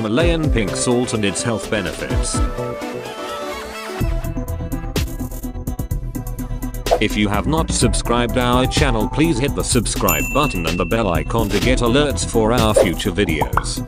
Himalayan pink salt and its health benefits. If you have not subscribed our channel please hit the subscribe button and the bell icon to get alerts for our future videos.